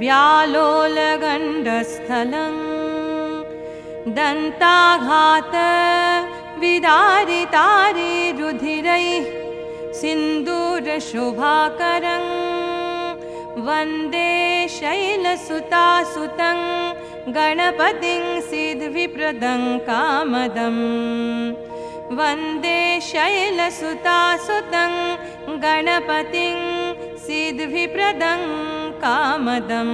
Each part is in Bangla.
ब्यालोलगण्डस्थलं रुधिरैः सिन्दूरशुभाकरं वन्दे शैलसुतासुतं गणपतिं सिद्धविप्रदं कामदम् वन्दे शैलसुतासुतं गणपतिं सिद्विप्रदं कामदं।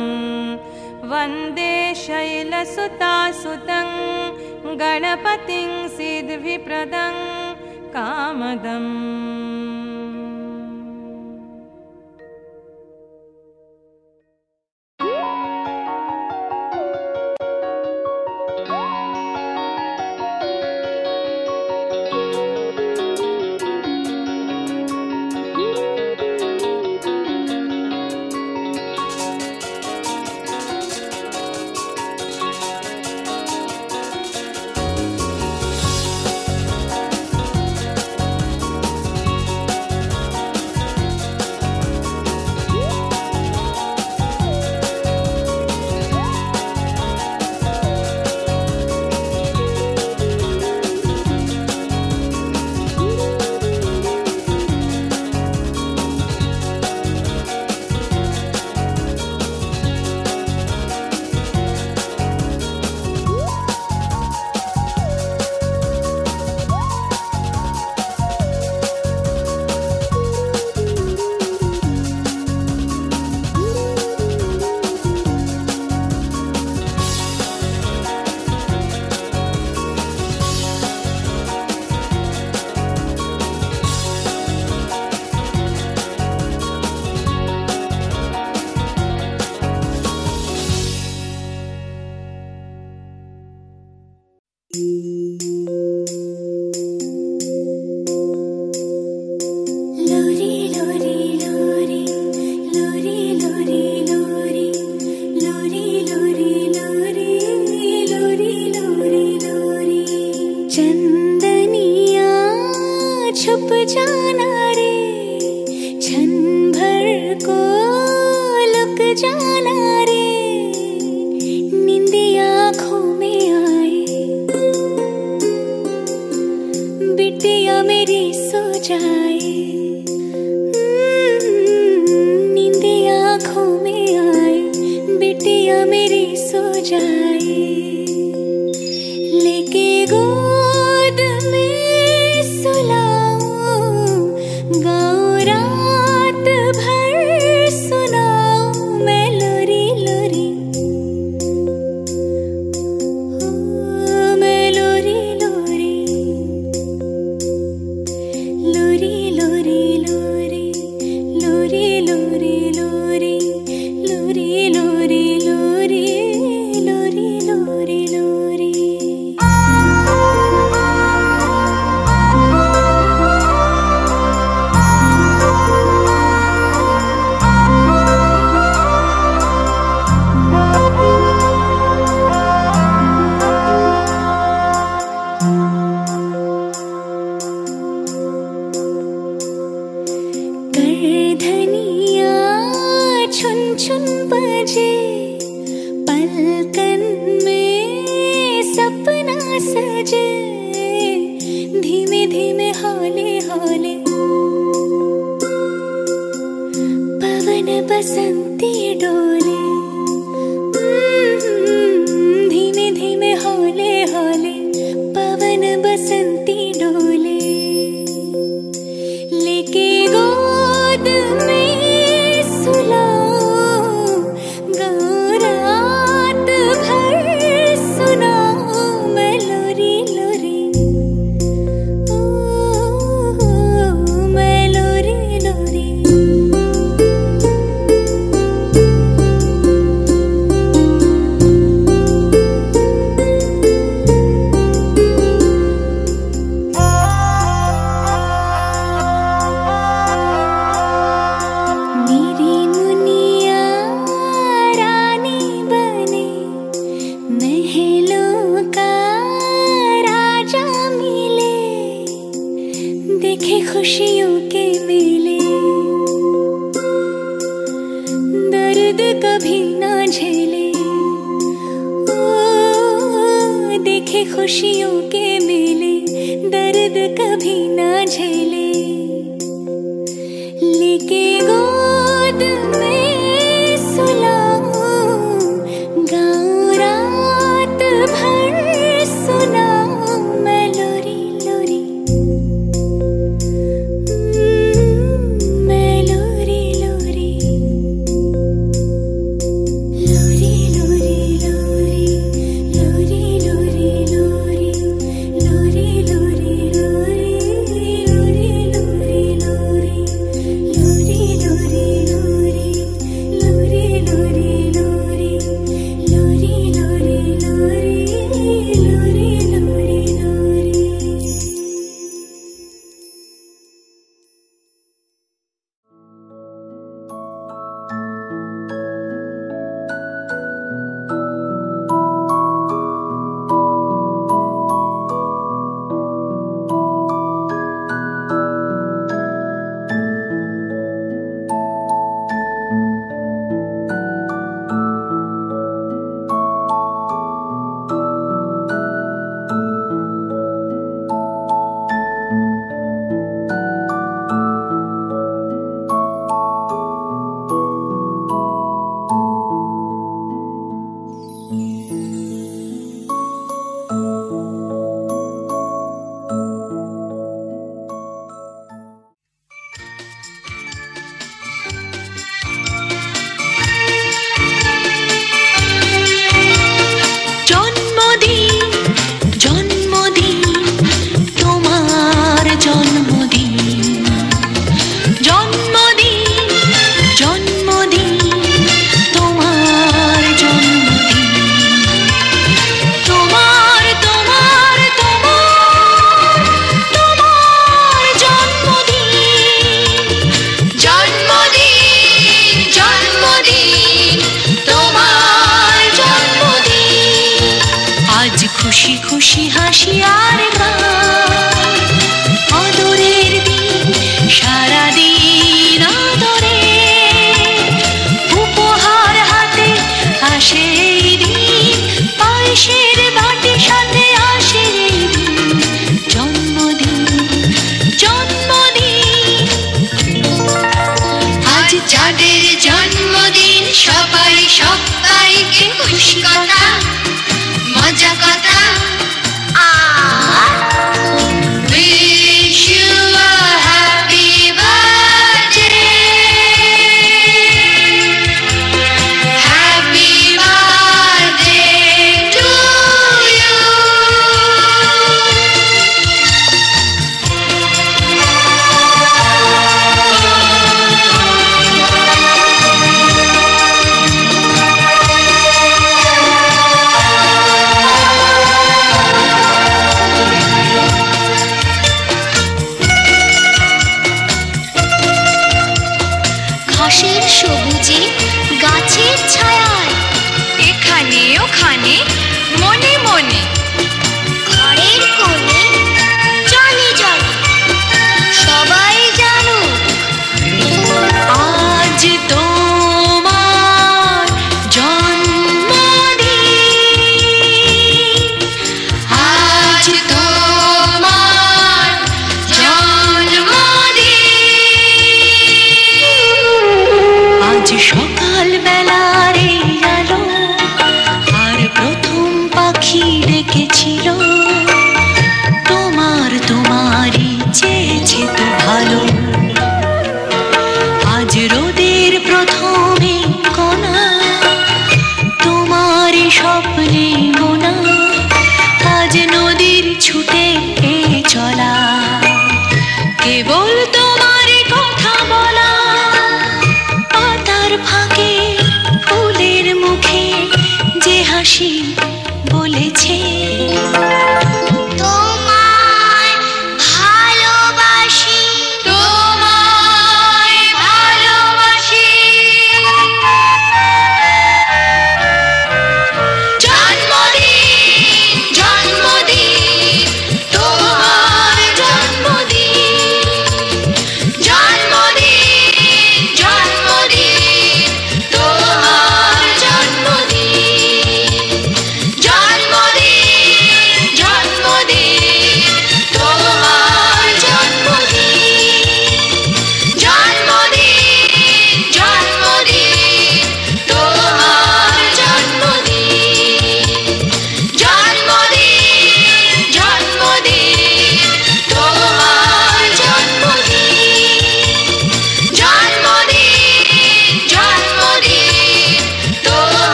वन्दे शैलसुतासुतं गणपतिं सिद्भिप्रदं कामदम्।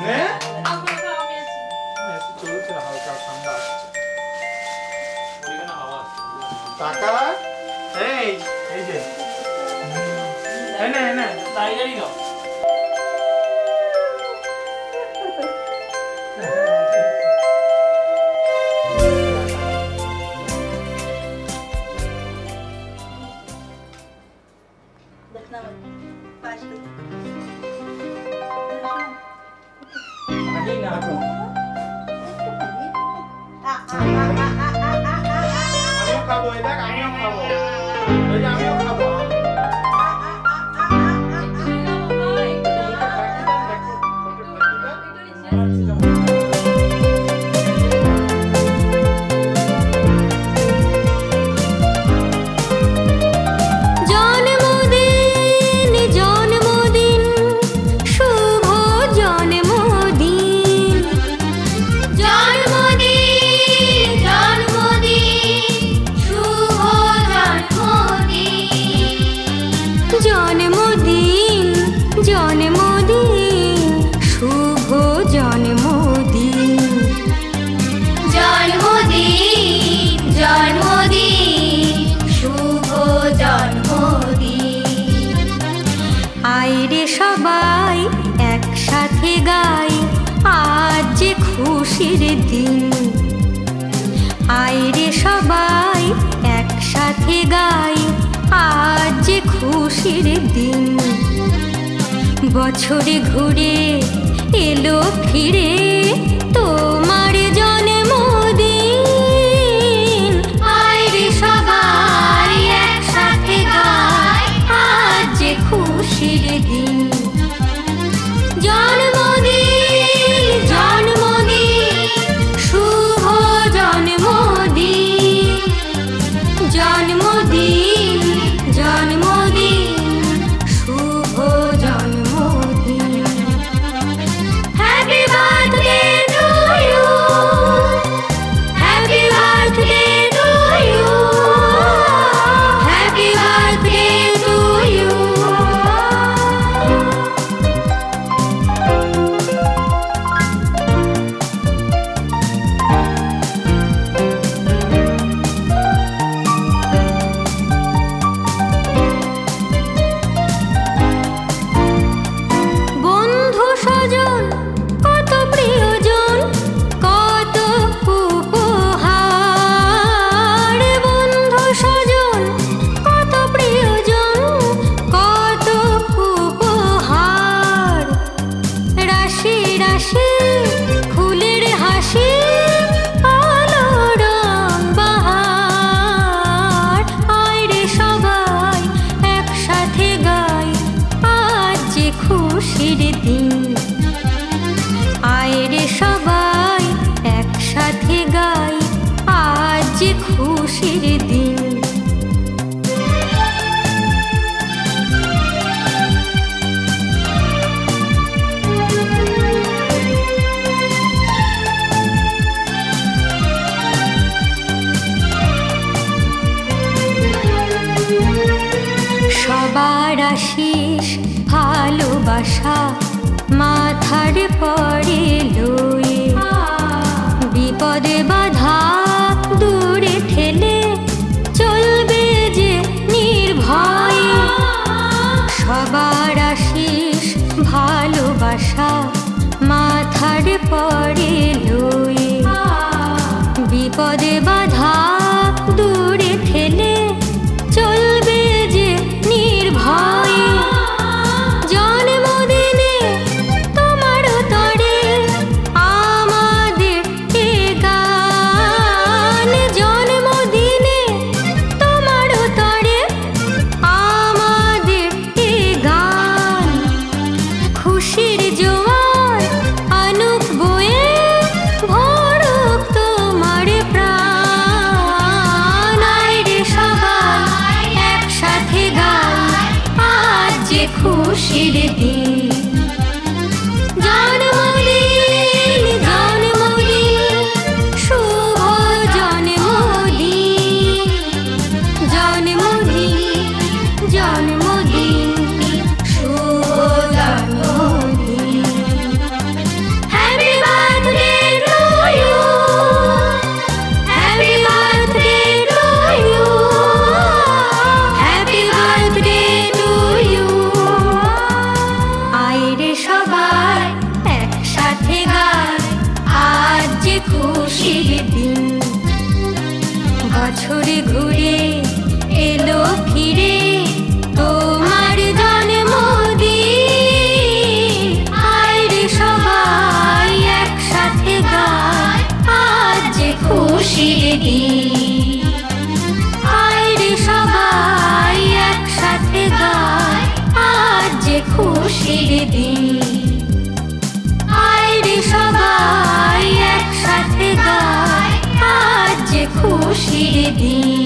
行嘞。阿贵后面。是走路起来好加长的。你跟好啊。大哥，哎，谢谢。奶奶奶奶，大爷你了。আসিস ভালোবাসা মাথার পরে লই বিপদে বাধা দূরে ঠেলে চলবে যে নির্ভয়। সবার আসিস ভালোবাসা दीदी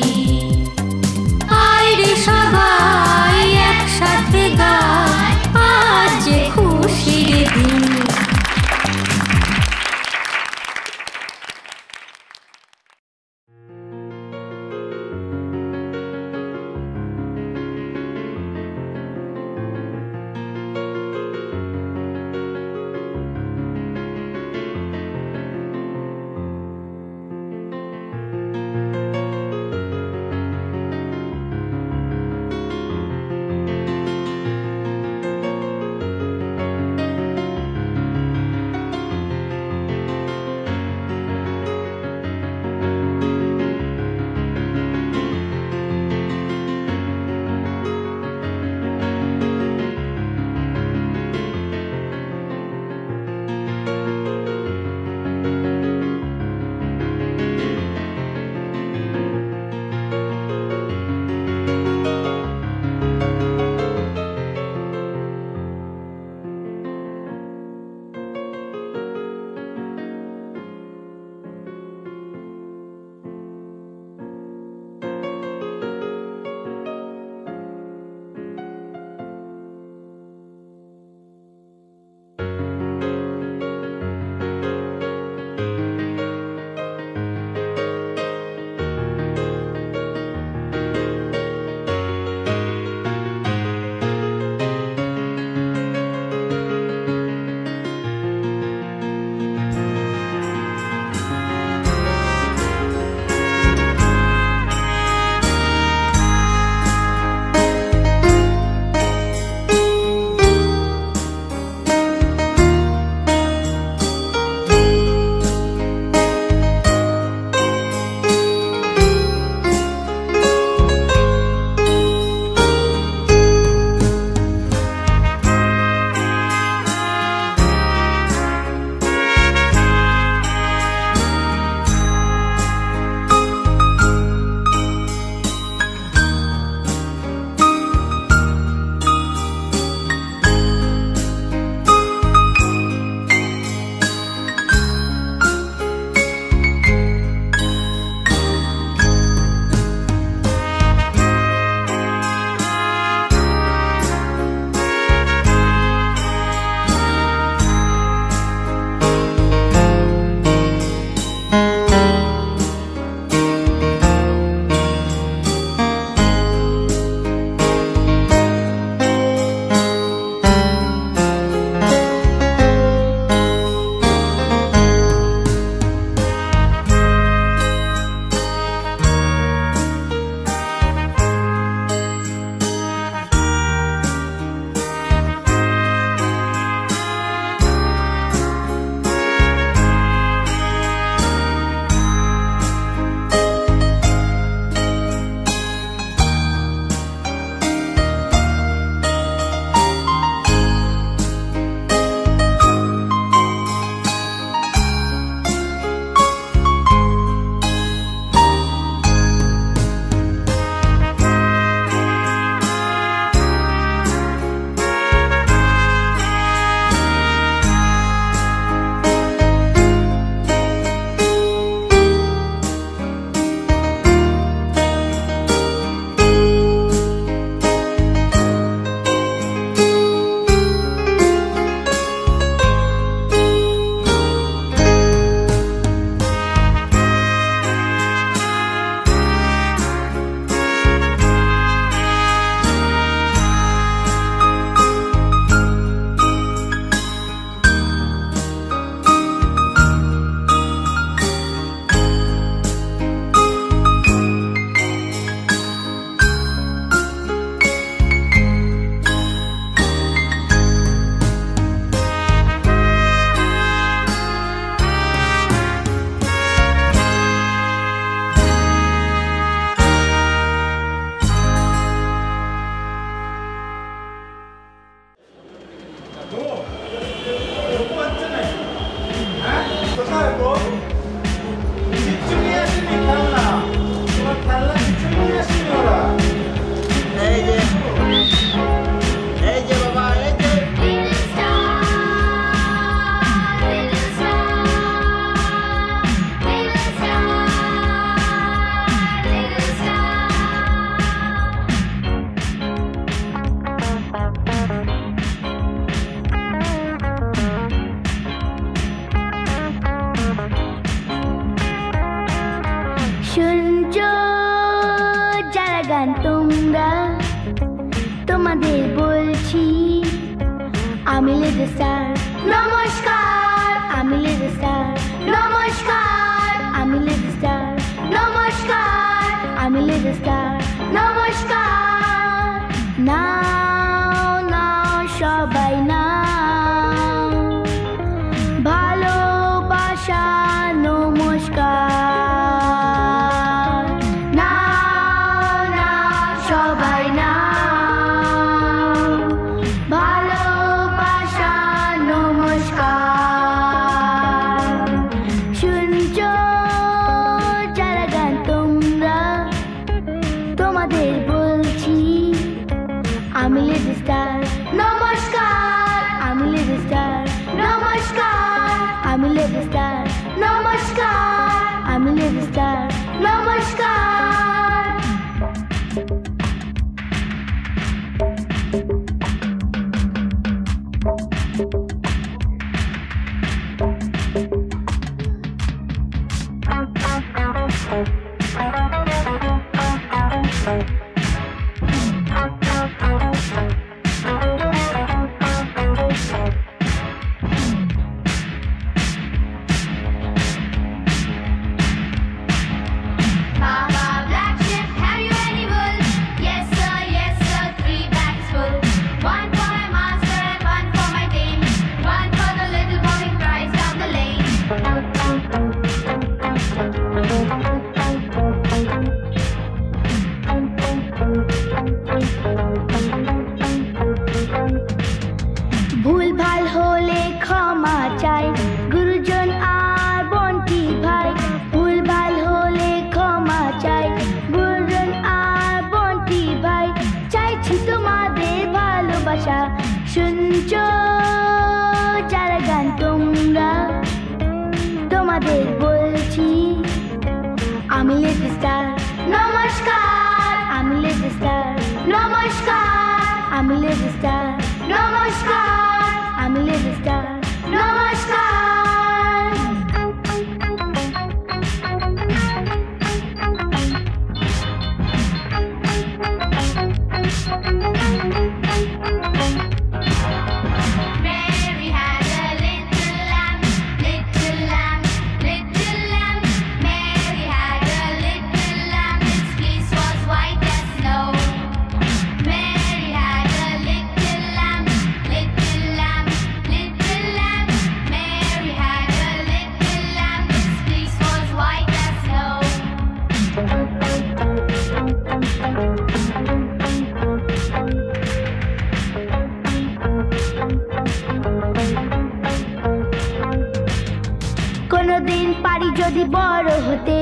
যদি বড় হতে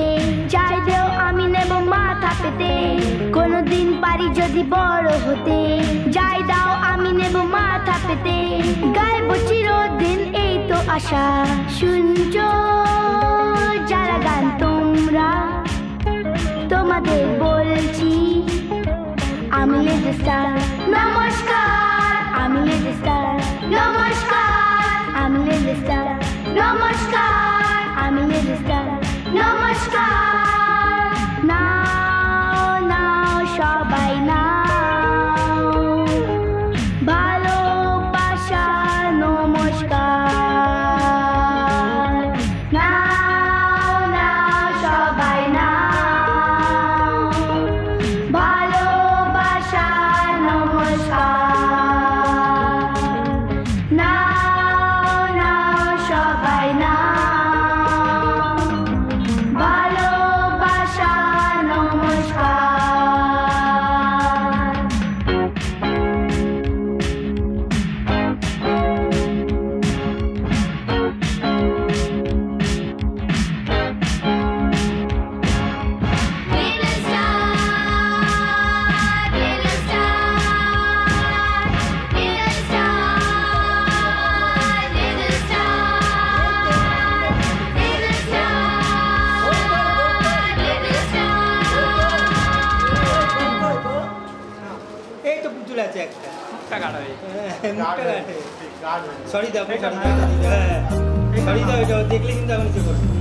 চাইলেও আমি নেব মাথা পেতে। কোনোদিন পারি যদি বড় হতে যাই দাও, আমি নেব মাথা পেতে। গাইব চিরদিন, এই তো আশা। শুনছ যারা গান তোমরা? তোমাদের বলছি, আমি রেজিস্টার নমস্কার, আমি রেজিস্টার নমস্কার, আমি রেজিস্টার নমস্কার। family is done. Namaskar. सड़ी दाबो सड़ी दाबो देखली चिंता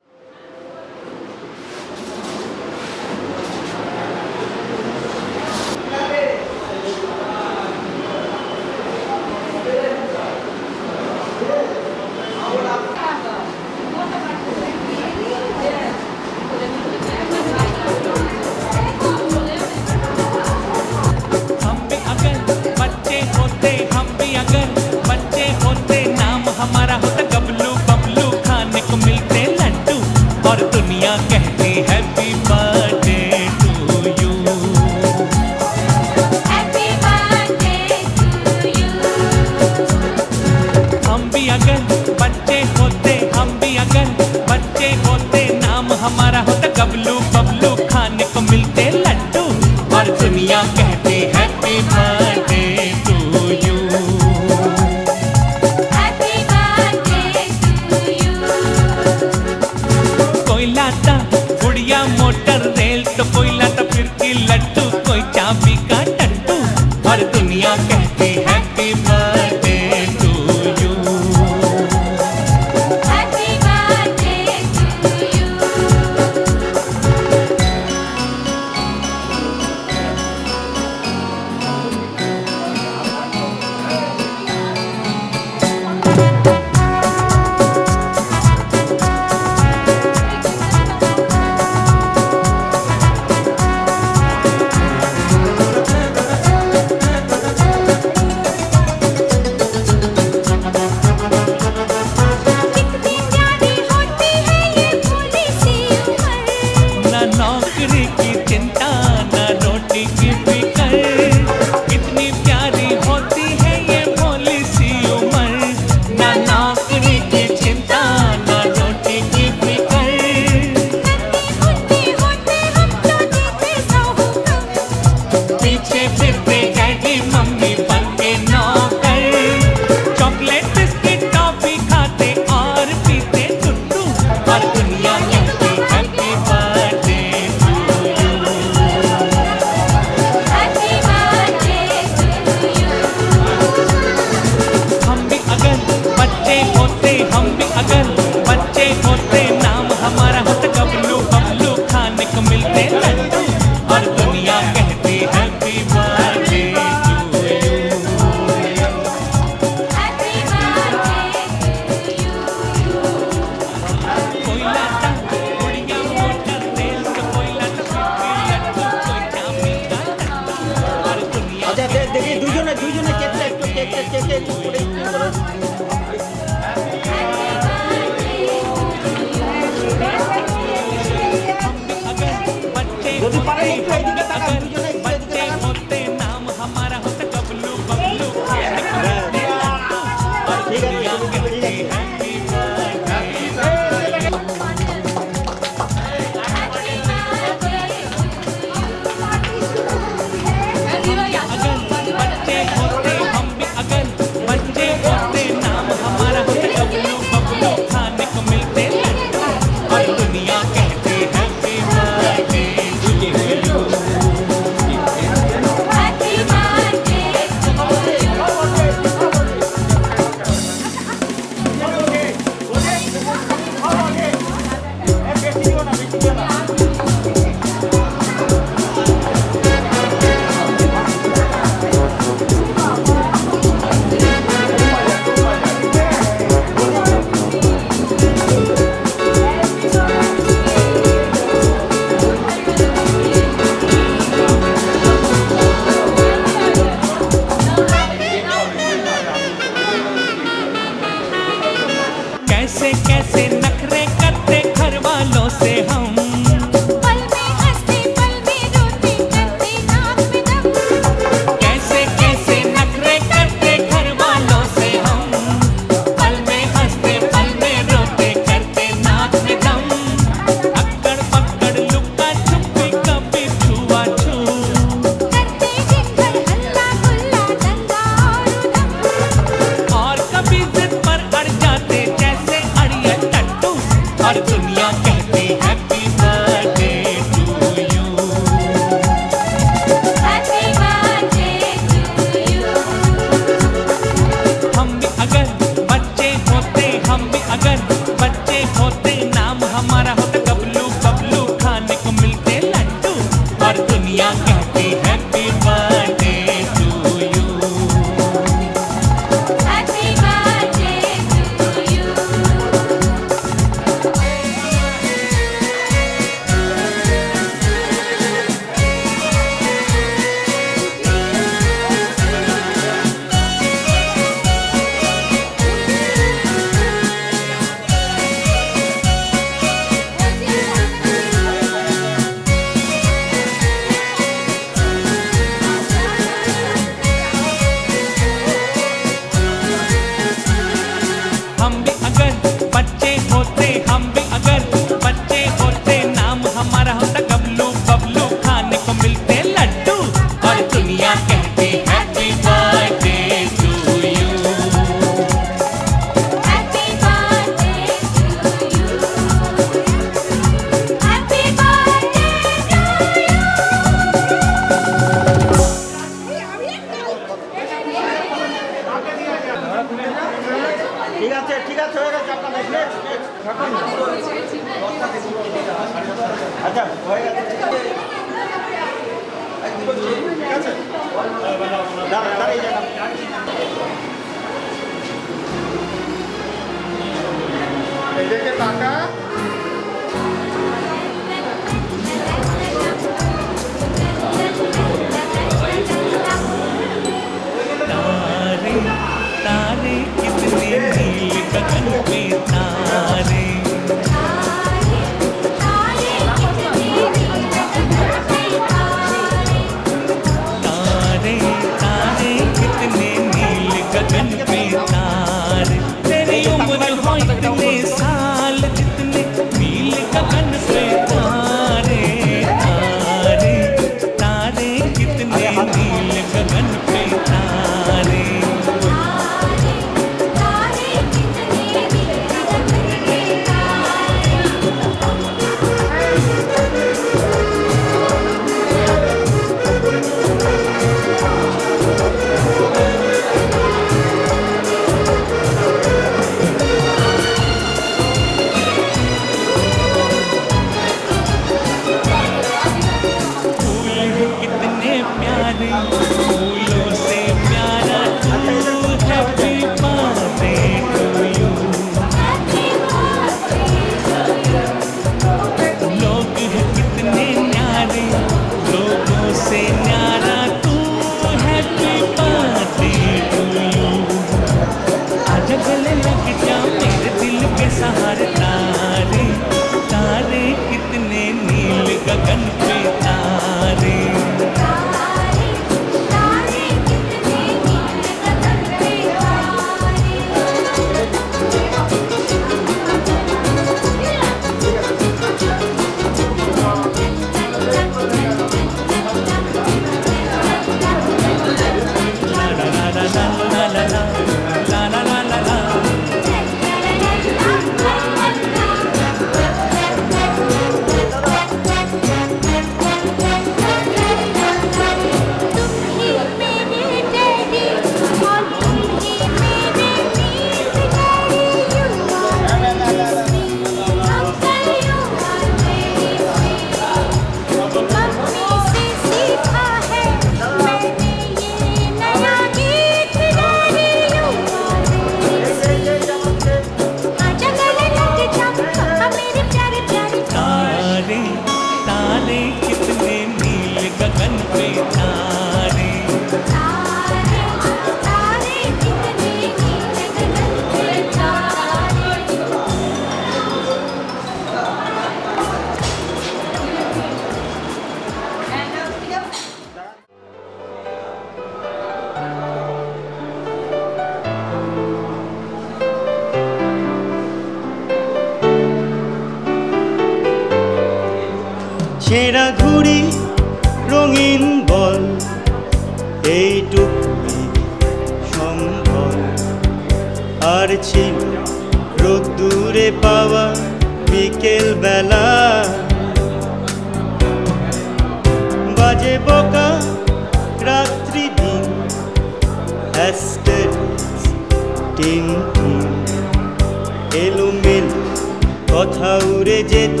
কথা উড়ে যেত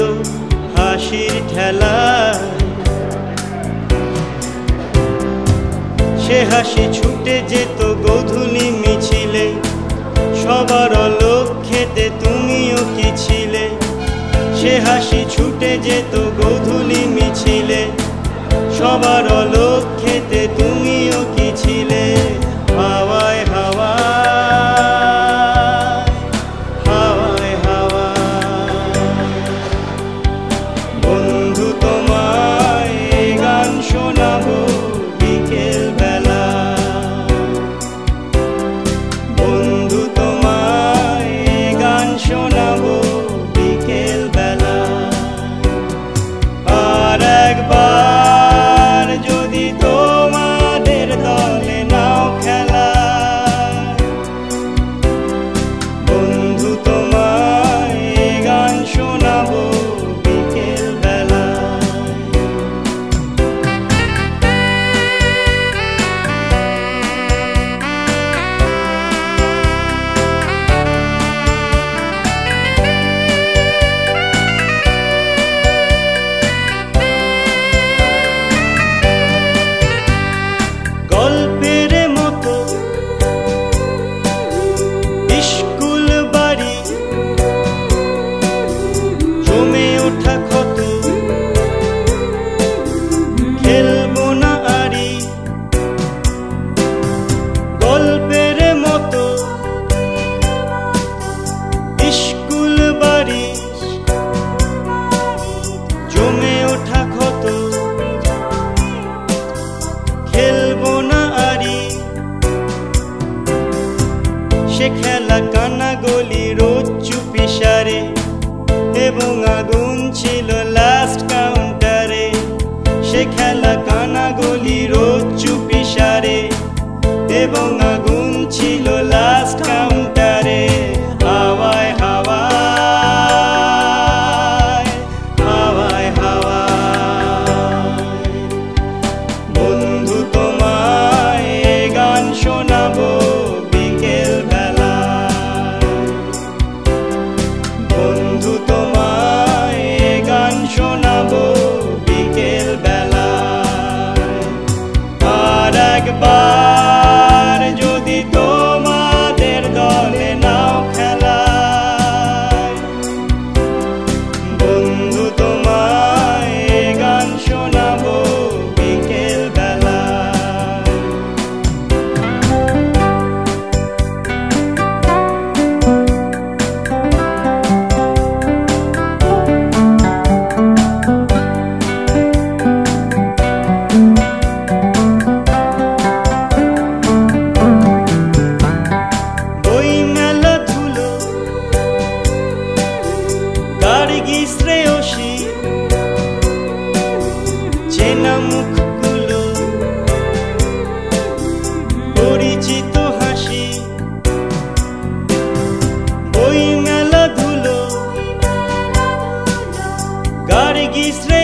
হাসির ঠেলা। সে হাসি ছুটে যেত গধুলি মিছিলে, সবার লক্ষ্যেতে তুমিও কি ছিলে? সে হাসি ছুটে যেত গধুলি মিছিলে, সবার লোক Israel.